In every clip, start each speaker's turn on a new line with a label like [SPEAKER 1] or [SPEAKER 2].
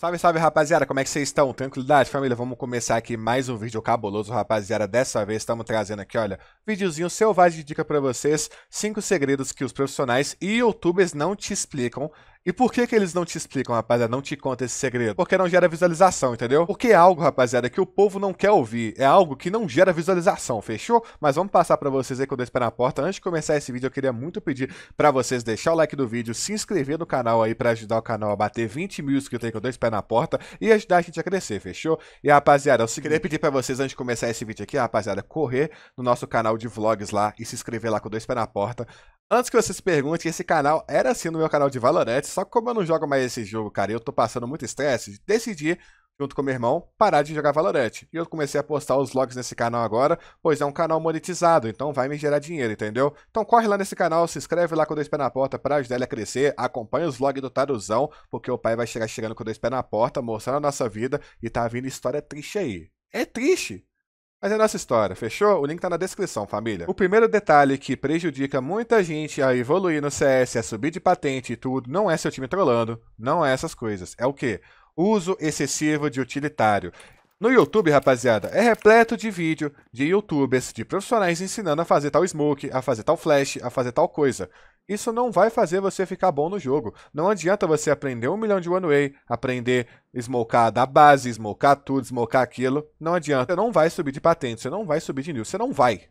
[SPEAKER 1] Salve, salve, rapaziada, como é que vocês estão? Tranquilidade, família? Vamos começar aqui mais um vídeo cabuloso, rapaziada. Dessa vez estamos trazendo aqui, olha, videozinho selvagem de dica pra vocês, cinco segredos que os profissionais e youtubers não te explicam e por que que eles não te explicam, rapaziada, não te contam esse segredo? Porque não gera visualização, entendeu? Porque é algo, rapaziada, que o povo não quer ouvir. É algo que não gera visualização, fechou? Mas vamos passar pra vocês aí com dois pés na porta. Antes de começar esse vídeo, eu queria muito pedir pra vocês deixar o like do vídeo, se inscrever no canal aí pra ajudar o canal a bater 20 mil inscritos aí com dois pés na porta e ajudar a gente a crescer, fechou? E, rapaziada, eu queria pedir pra vocês, antes de começar esse vídeo aqui, rapaziada, correr no nosso canal de vlogs lá e se inscrever lá com dois pés na porta. Antes que vocês perguntem, esse canal era assim no meu canal de Valorant, só que como eu não jogo mais esse jogo, cara, e eu tô passando muito estresse, decidi, junto com meu irmão, parar de jogar Valorant. E eu comecei a postar os vlogs nesse canal agora, pois é um canal monetizado, então vai me gerar dinheiro, entendeu? Então corre lá nesse canal, se inscreve lá com dois pés na porta pra ajudar ele a crescer, acompanha os vlogs do Taruzão, porque o pai vai chegar chegando com dois pés na porta, mostrando a nossa vida, e tá vindo história triste aí. É triste, mas é nossa história, fechou? O link tá na descrição, família. O primeiro detalhe que prejudica muita gente a evoluir no CS, a subir de patente e tudo, não é seu time trollando, não é essas coisas. É o quê? Uso excessivo de utilitário. No YouTube, rapaziada, é repleto de vídeo de youtubers, de profissionais ensinando a fazer tal smoke, a fazer tal flash, a fazer tal coisa. Isso não vai fazer você ficar bom no jogo. Não adianta você aprender um milhão de one way, aprender smocar da base, smocar tudo, smocar aquilo. Não adianta. Você não vai subir de patente, você não vai subir de nível, você não vai.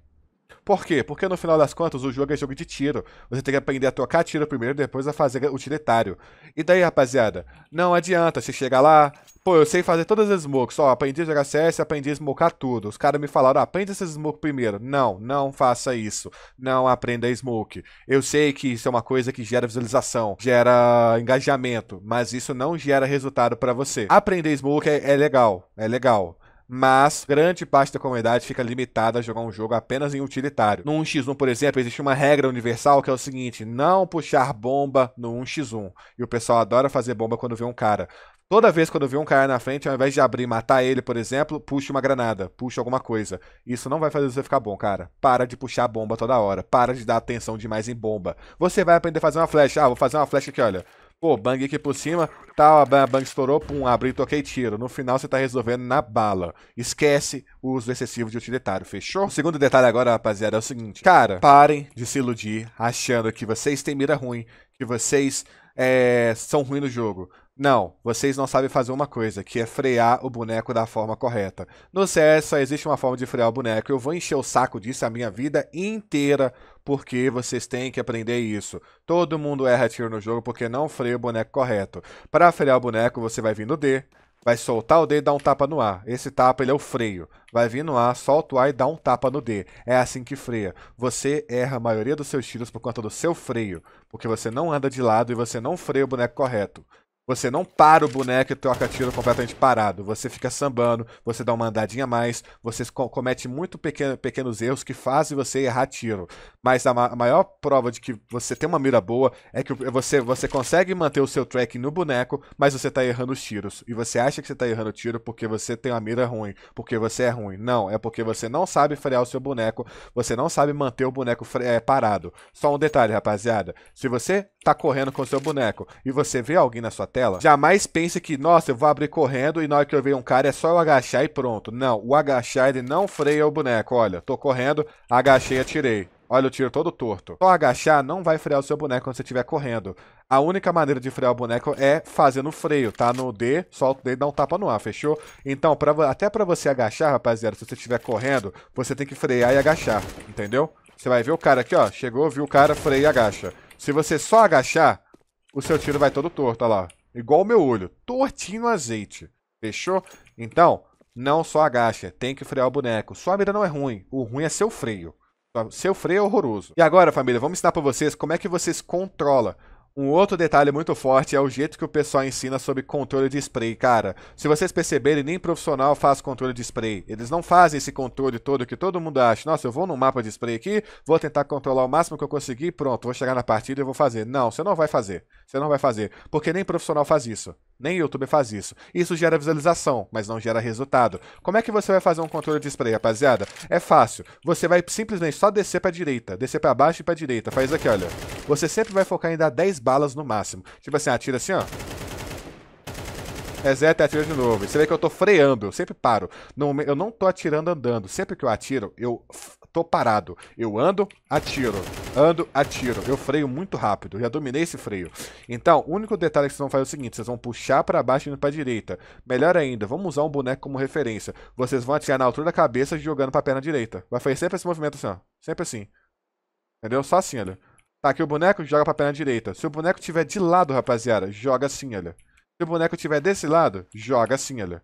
[SPEAKER 1] Por quê? Porque no final das contas o jogo é jogo de tiro. Você tem que aprender a trocar tiro primeiro, depois a fazer utilitário. E daí, rapaziada? Não adianta você chegar lá, pô, eu sei fazer todas as smokes, só aprendi a jogar CS, aprendi a smocar tudo. Os caras me falaram, ah, aprende essas smokes primeiro. Não, não faça isso. Não aprenda a smoke. Eu sei que isso é uma coisa que gera visualização, gera engajamento, mas isso não gera resultado para você. Aprender smoke é, é legal, é legal mas grande parte da comunidade fica limitada a jogar um jogo apenas em utilitário. No 1x1, por exemplo, existe uma regra universal que é o seguinte: não puxar bomba no 1x1. E o pessoal adora fazer bomba quando vê um cara. Toda vez quando vê um cara na frente, ao invés de abrir e matar ele, por exemplo, puxa uma granada, puxa alguma coisa. Isso não vai fazer você ficar bom, cara. Para de puxar bomba toda hora. Para de dar atenção demais em bomba. Você vai aprender a fazer uma flecha. Ah, vou fazer uma flecha aqui, olha. Pô, bang aqui por cima, tal, tá, a bang estourou, pum, abri, toquei tiro. No final você tá resolvendo na bala. Esquece o uso excessivo de utilitário, fechou? O segundo detalhe agora, rapaziada, é o seguinte. Cara, parem de se iludir achando que vocês têm mira ruim, que vocês é, são ruins no jogo. Não, vocês não sabem fazer uma coisa, que é frear o boneco da forma correta. No CS só existe uma forma de frear o boneco. Eu vou encher o saco disso a minha vida inteira, porque vocês têm que aprender isso. Todo mundo erra tiro no jogo porque não freia o boneco correto. Para frear o boneco, você vai vir no D, vai soltar o D e dar um tapa no A. Esse tapa ele é o freio. Vai vir no A, solta o A e dá um tapa no D. É assim que freia. Você erra a maioria dos seus tiros por conta do seu freio, porque você não anda de lado e você não freia o boneco correto. Você não para o boneco e troca tiro completamente parado. Você fica sambando, você dá uma andadinha a mais, você comete muito pequeno, pequenos erros que fazem você errar tiro. Mas a, ma a, maior prova de que você tem uma mira boa é que você, você consegue manter o seu tracking no boneco, mas você está errando os tiros. E você acha que você está errando tiro porque você tem uma mira ruim, porque você é ruim. Não, é porque você não sabe frear o seu boneco, você não sabe manter o boneco é, parado. Só um detalhe, rapaziada. Se você está correndo com seu boneco e você vê alguém na sua tela, jamais pense que, nossa, eu vou abrir correndo e na hora que eu ver um cara é só eu agachar e pronto. Não, o agachar ele não freia o boneco. Olha, tô correndo, agachei e atirei. Olha o tiro todo torto. Só agachar não vai frear o seu boneco quando você estiver correndo. A única maneira de frear o boneco é fazendo freio, tá? No D, solta o D e dá um tapa no ar, fechou? Então, pra, até pra você agachar, rapaziada, se você estiver correndo, você tem que frear e agachar, entendeu? Você vai ver o cara aqui, ó. Chegou, viu o cara, freia e agacha. Se você só agachar, o seu tiro vai todo torto, olha lá. Igual o meu olho, tortinho no azeite. Fechou? Então, não só agacha, tem que frear o boneco. Sua mira não é ruim, o ruim é seu freio. Seu freio é horroroso. E agora, família, vamos ensinar para vocês como é que vocês controlam um outro detalhe muito forte é o jeito que o pessoal ensina sobre controle de spray, cara. Se vocês perceberem, nem profissional faz controle de spray. Eles não fazem esse controle todo que todo mundo acha. Nossa, eu vou no mapa de spray aqui, vou tentar controlar o máximo que eu conseguir, pronto, vou chegar na partida e vou fazer. Não, você não vai fazer. Você não vai fazer, porque nem profissional faz isso. Nem YouTube faz isso. Isso gera visualização, mas não gera resultado. Como é que você vai fazer um controle de spray, rapaziada? É fácil. Você vai simplesmente só descer para direita, descer para baixo e para direita. Faz aqui, olha. Você sempre vai focar em dar 10 balas no máximo. Tipo assim, atira assim, ó. reseta e atira de novo. Você vê que eu tô freando, eu sempre paro. Não, eu não tô atirando andando. Sempre que eu atiro, eu tô parado. Eu ando, atiro. Ando, atiro. Eu freio muito rápido. Já dominei esse freio. Então, o único detalhe que vocês vão fazer é o seguinte: vocês vão puxar para baixo e indo pra direita. Melhor ainda, vamos usar um boneco como referência. Vocês vão atirar na altura da cabeça jogando pra perna direita. Vai fazer sempre esse movimento assim, ó. Sempre assim. Entendeu? Só assim, olha. Tá, aqui o boneco joga pra perna direita. Se o boneco estiver de lado, rapaziada, joga assim, olha. Se o boneco estiver desse lado, joga assim, olha.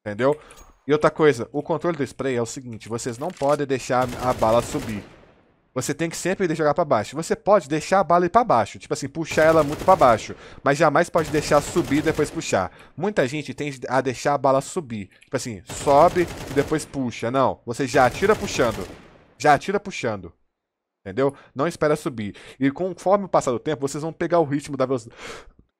[SPEAKER 1] Entendeu? E outra coisa, o controle do spray é o seguinte, vocês não podem deixar a bala subir. Você tem que sempre jogar para baixo. Você pode deixar a bala ir para baixo, tipo assim, puxar ela muito para baixo, mas jamais pode deixar subir e depois puxar. Muita gente tem a deixar a bala subir, tipo assim, sobe e depois puxa. Não, você já atira puxando. Já atira puxando. Entendeu? Não espera subir. E conforme o passar do tempo, vocês vão pegar o ritmo da velocidade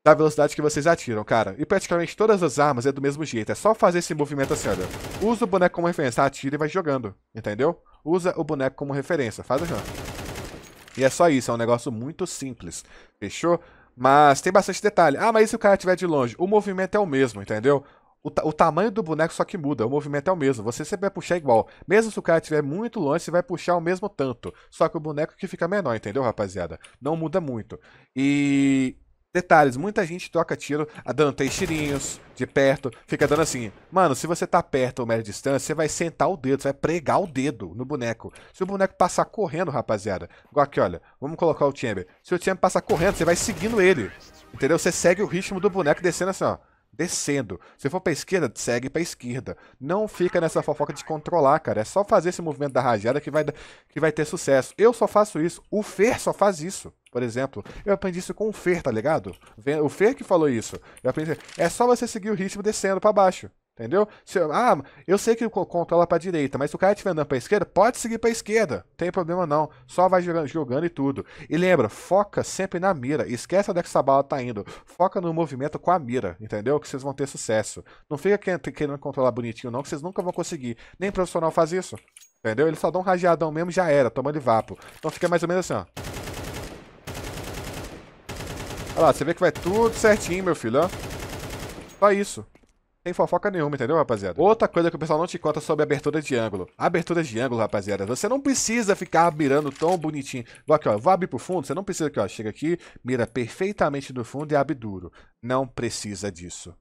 [SPEAKER 1] da velocidade que vocês atiram, cara. E praticamente todas as armas é do mesmo jeito. É só fazer esse movimento assim, olha. Usa o boneco como referência, atira e vai jogando. Entendeu? Usa o boneco como referência. Faz assim. E é só isso, é um negócio muito simples. Fechou? Mas tem bastante detalhe. Ah, mas e se o cara estiver de longe? O movimento é o mesmo, entendeu? O, ta o, tamanho do boneco só que muda, o movimento é o mesmo. Você sempre vai puxar igual. Mesmo se o cara estiver muito longe, você vai puxar o mesmo tanto. Só que o boneco que fica menor, entendeu, rapaziada? Não muda muito. E Detalhes, muita gente troca tiro dando três tirinhos de perto, fica dando assim. Mano, se você tá perto ou média distância, você vai sentar o dedo, você vai pregar o dedo no boneco. Se o boneco passar correndo, rapaziada, igual aqui, olha, vamos colocar o Chamber. Se o Chamber passar correndo, você vai seguindo ele. Entendeu? Você segue o ritmo do boneco descendo assim, ó descendo. Se for pra esquerda, segue pra esquerda. Não fica nessa fofoca de controlar, cara. É só fazer esse movimento da rajada que vai, que vai ter sucesso. Eu só faço isso. O Fer só faz isso. Por exemplo, eu aprendi isso com o Fer, tá ligado? O Fer que falou isso. Eu aprendi. É só você seguir o ritmo descendo para baixo. Entendeu? Se, ah, eu sei que controla pra direita, mas se o cara estiver andando pra esquerda, pode seguir pra esquerda. Tem problema não. Só vai jogando, jogando e tudo. E lembra, foca sempre na mira. Esquece onde é que essa bala tá indo. Foca no movimento com a mira, entendeu? Que vocês vão ter sucesso. Não fica querendo controlar bonitinho não, que vocês nunca vão conseguir. Nem profissional faz isso. Entendeu? Eles só dão um rajeadão mesmo já era, tomando vapo. Então fica mais ou menos assim, ó. Olha lá, você vê que vai tudo certinho, meu filho, ó. Só isso tem fofoca nenhuma, entendeu, rapaziada? Outra coisa que o pessoal não te conta sobre abertura de ângulo. Abertura de ângulo, rapaziada, você não precisa ficar mirando tão bonitinho. Igual aqui, ó, vou abrir pro fundo, você não precisa aqui, ó, chega aqui, mira perfeitamente no fundo e abre duro. Não precisa disso.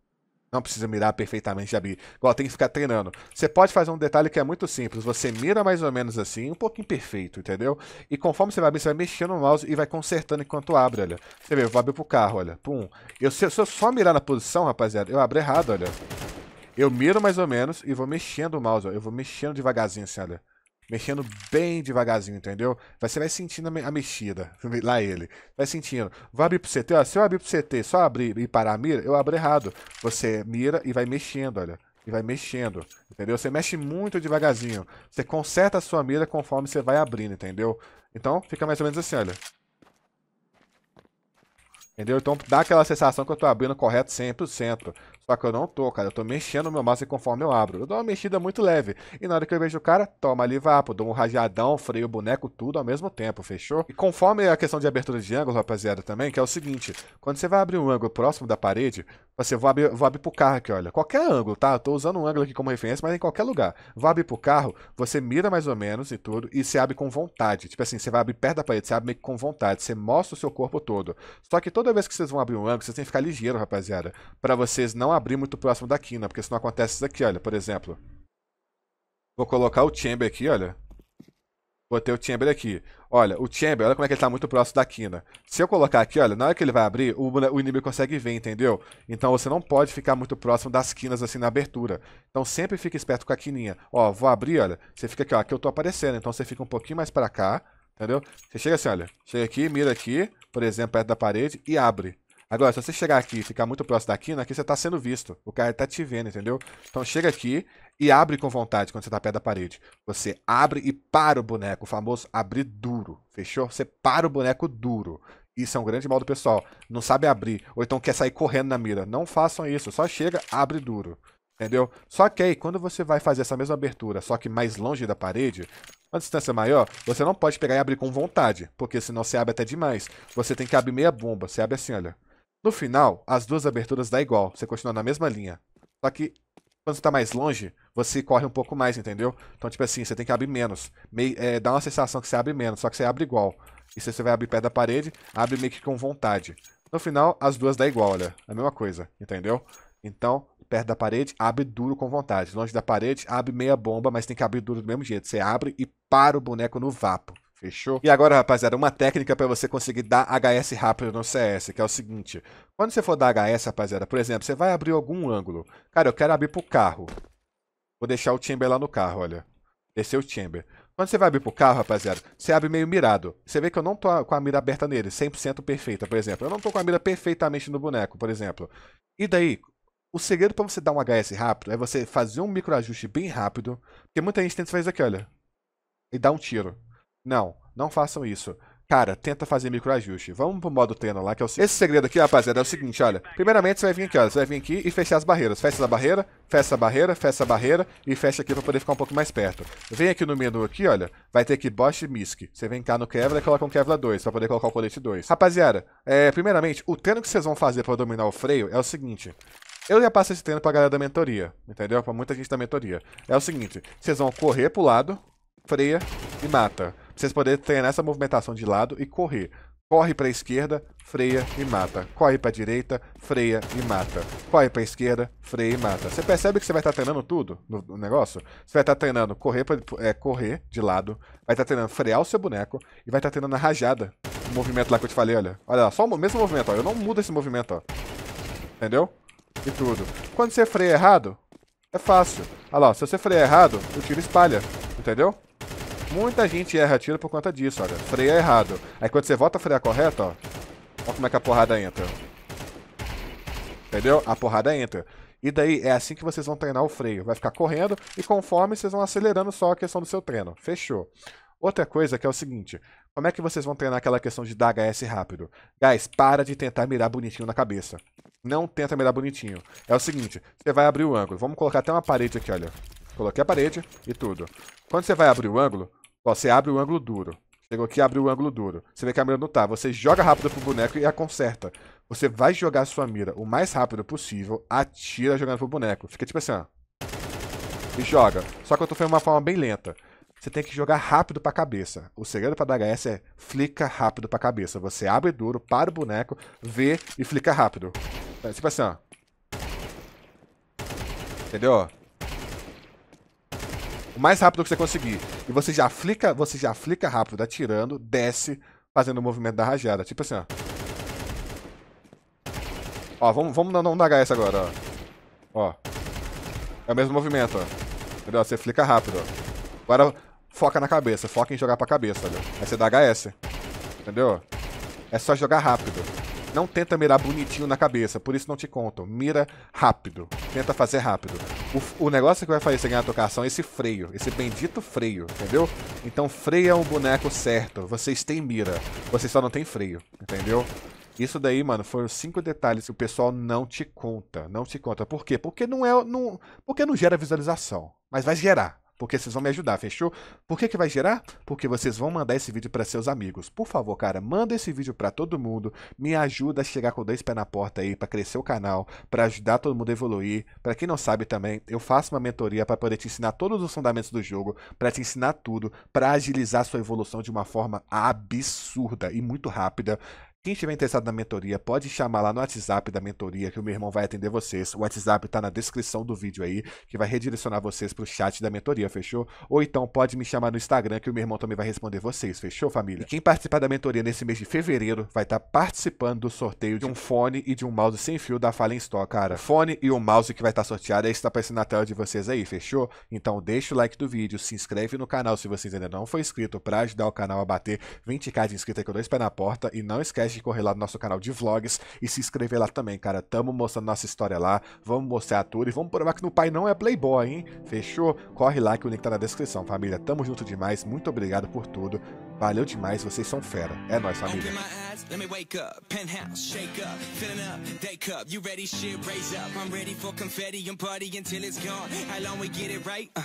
[SPEAKER 1] Não precisa mirar perfeitamente abrir. Igual, tem que ficar treinando. Você pode fazer um detalhe que é muito simples. Você mira mais ou menos assim, um pouquinho perfeito, entendeu? E conforme você vai abrir, você vai mexendo no mouse e vai consertando enquanto abre, olha. Você vê, eu vou abrir pro carro, olha. Pum. Eu, se, se eu só mirar na posição, rapaziada, eu abro errado, olha. Eu miro mais ou menos e vou mexendo o mouse, ó. Eu vou mexendo devagarzinho assim, olha. Mexendo bem devagarzinho, entendeu? Você vai sentindo a mexida. Lá ele. Vai sentindo. Vou abrir pro CT, ó. Se eu abrir pro CT, só abrir e parar a mira, eu abro errado. Você mira e vai mexendo, olha. E vai mexendo, entendeu? Você mexe muito devagarzinho. Você conserta a sua mira conforme você vai abrindo, entendeu? Então, fica mais ou menos assim, olha. Entendeu? Então dá aquela sensação que eu tô abrindo correto 100%. Só que eu não tô, cara. Eu tô mexendo o meu mouse conforme eu abro. Eu dou uma mexida muito leve. E na hora que eu vejo o cara, toma ali vapo. Dou um rajadão, freio o boneco, tudo ao mesmo tempo, fechou? E conforme a questão de abertura de ângulo, rapaziada, também, que é o seguinte. Quando você vai abrir um ângulo próximo da parede, você vou abrir, vou abrir pro carro aqui, olha. Qualquer ângulo, tá? Eu tô usando um ângulo aqui como referência, mas em qualquer lugar. Vou abrir pro carro, você mira mais ou menos e tudo, e você abre com vontade. Tipo assim, você vai abrir perto da parede, você abre meio que com vontade. Você mostra o seu corpo todo. Só que toda vez que vocês vão abrir um ângulo, vocês têm que ficar ligeiro, rapaziada. para vocês não abrir muito próximo da quina, porque senão acontece isso aqui, olha, por exemplo. Vou colocar o chamber aqui, olha. Botei o chamber aqui. Olha, o chamber, olha como é que ele está muito próximo da quina. Se eu colocar aqui, olha, na hora que ele vai abrir, o, o inimigo consegue ver, entendeu? Então você não pode ficar muito próximo das quinas assim na abertura. Então sempre fica esperto com a quininha. Ó, vou abrir, olha, você fica aqui, ó, aqui eu tô aparecendo, então você fica um pouquinho mais para cá, entendeu? Você chega assim, olha, chega aqui, mira aqui, por exemplo, perto da parede e abre. Agora, se você chegar aqui e ficar muito próximo da quina, aqui você está sendo visto. O cara está te vendo, entendeu? Então chega aqui e abre com vontade quando você está perto da parede. Você abre e para o boneco, o famoso abrir duro. Fechou? Você para o boneco duro. Isso é um grande mal do pessoal. Não sabe abrir. Ou então quer sair correndo na mira. Não façam isso. Só chega, abre duro. Entendeu? Só que aí, quando você vai fazer essa mesma abertura, só que mais longe da parede, uma distância maior, você não pode pegar e abrir com vontade, porque senão você abre até demais. Você tem que abrir meia bomba. Você abre assim, olha. No final, as duas aberturas dá igual, você continua na mesma linha. Só que quando você tá mais longe, você corre um pouco mais, entendeu? Então, tipo assim, você tem que abrir menos. Meio, é, dá uma sensação que você abre menos, só que você abre igual. E se você vai abrir perto da parede, abre meio que com vontade. No final, as duas dá igual, olha. A mesma coisa, entendeu? Então, perto da parede, abre duro com vontade. Longe da parede, abre meia bomba, mas tem que abrir duro do mesmo jeito. Você abre e para o boneco no vapo. Fechou? E agora, rapaziada, uma técnica para você conseguir dar HS rápido no CS, que é o seguinte. Quando você for dar HS, rapaziada, por exemplo, você vai abrir algum ângulo. Cara, eu quero abrir pro carro. Vou deixar o chamber lá no carro, olha. Descer o chamber. Quando você vai abrir pro carro, rapaziada, você abre meio mirado. Você vê que eu não tô com a mira aberta nele, 100% perfeita, por exemplo. Eu não tô com a mira perfeitamente no boneco, por exemplo. E daí, o segredo para você dar um HS rápido é você fazer um microajuste bem rápido. Porque muita gente tenta fazer isso aqui, olha. E dá um tiro. Não, não façam isso. Cara, tenta fazer microajuste. Vamos pro modo treino lá, que é o Esse segredo aqui, rapaziada, é o seguinte, olha. Primeiramente, você vai vir aqui. Você vai vir aqui e fechar as barreiras. Fecha essa barreira, fecha essa barreira, fecha essa barreira e fecha aqui pra poder ficar um pouco mais perto. Vem aqui no menu aqui, olha. Vai ter aqui Bosch Misk. Você vem cá no Kevlar e coloca um Kevlar 2 pra poder colocar o colete 2. Rapaziada, é, primeiramente, o treino que vocês vão fazer pra dominar o freio é o seguinte. Eu já passo esse treino pra galera da mentoria, entendeu? Pra muita gente da mentoria. É o seguinte, vocês vão correr pro lado, freia e mata vocês poderem treinar essa movimentação de lado e correr. Corre para a esquerda, freia e mata. Corre para a direita, freia e mata. Corre para a esquerda, freia e mata. Você percebe que você vai estar tá treinando tudo no, no negócio? Você vai estar tá treinando correr, pra, é, correr de lado, vai estar tá treinando frear o seu boneco e vai estar treinando a rajada. O movimento lá que eu te falei, olha. Olha lá, só o mesmo movimento, ó. Eu não mudo esse movimento, ó. Entendeu? E tudo. Quando você freia errado, é fácil. Olha lá, se você freia errado, o tiro espalha. Entendeu? Muita gente erra tiro por conta disso, olha. Freia errado. Aí quando você volta a frear correto, ó. Olha como é que a porrada entra. Entendeu? A porrada entra. E daí é assim que vocês vão treinar o freio. Vai ficar correndo e conforme vocês vão acelerando só a questão do seu treino. Fechou. Outra coisa que é o seguinte, como é que vocês vão treinar aquela questão de dar HS rápido? Guys, para de tentar mirar bonitinho na cabeça. Não tenta mirar bonitinho. É o seguinte, você vai abrir o ângulo. Vamos colocar até uma parede aqui, olha. Coloquei a parede e tudo. Quando você vai abrir o ângulo, você abre o ângulo duro. Chegou aqui abre o ângulo duro. Você vê que a mira não tá. Você joga rápido pro boneco e a conserta. Você vai jogar a sua mira o mais rápido possível, atira jogando pro boneco. Fica tipo assim, ó. E joga. Só que eu tô fazendo uma forma bem lenta. Você tem que jogar rápido pra cabeça. O segredo pra dar HS é flica rápido pra cabeça. Você abre duro, para o boneco, vê e flica rápido. É tipo assim, ó. Entendeu? O mais rápido que você conseguir. E você já flica, você já flica rápido, atirando, desce, fazendo o movimento da rajada. Tipo assim, ó. Ó, vamos, vamos não dar HS agora, ó. Ó. É o mesmo movimento, ó. Entendeu? Você flica rápido, ó. Agora foca na cabeça, foca em jogar pra cabeça, olha. Aí você dá HS. Entendeu? É só jogar rápido. Não tenta mirar bonitinho na cabeça, por isso não te contam. Mira rápido. Tenta fazer rápido. O, o negócio que vai fazer você ganhar a tocação é esse freio, esse bendito freio, entendeu? Então freia o boneco certo. Vocês têm mira, vocês só não têm freio, entendeu? Isso daí, mano, foram cinco detalhes que o pessoal não te conta. Não te conta. Por quê? Porque não é. Não, porque não gera visualização. Mas vai gerar porque vocês vão me ajudar, fechou? Por que, que vai gerar? Porque vocês vão mandar esse vídeo para seus amigos. Por favor, cara, manda esse vídeo para todo mundo. Me ajuda a chegar com dois pés na porta aí para crescer o canal, para ajudar todo mundo a evoluir. Para quem não sabe também, eu faço uma mentoria para poder te ensinar todos os fundamentos do jogo, para te ensinar tudo, para agilizar sua evolução de uma forma absurda e muito rápida. Quem estiver interessado na mentoria, pode chamar lá no WhatsApp da mentoria, que o meu irmão vai atender vocês. O WhatsApp está na descrição do vídeo aí, que vai redirecionar vocês para o chat da mentoria, fechou? Ou então pode me chamar no Instagram, que o meu irmão também vai responder vocês, fechou, família? E quem participar da mentoria nesse mês de fevereiro vai estar tá participando do sorteio de um fone e de um mouse sem fio da Fallen Store, cara. Fone e o mouse que vai estar tá sorteado é esse que está aparecendo na tela de vocês aí, fechou? Então deixa o like do vídeo, se inscreve no canal se vocês ainda não for inscrito, para ajudar o canal a bater 20k de inscritos com dois pés na porta. E não esquece de correr lá no nosso canal de vlogs e se inscrever lá também, cara. Tamo mostrando nossa história lá, vamos mostrar a tour e vamos provar que no pai não é playboy, hein? Fechou? Corre lá que o link tá na descrição, família. Tamo junto demais, muito obrigado por tudo. Valeu demais, vocês são fera. É nóis, família. Let me wake up, penthouse, shake up, filling up, day cup, you ready, shit, raise up. I'm ready for confetti and party until it's gone. How long we get it right? Uh.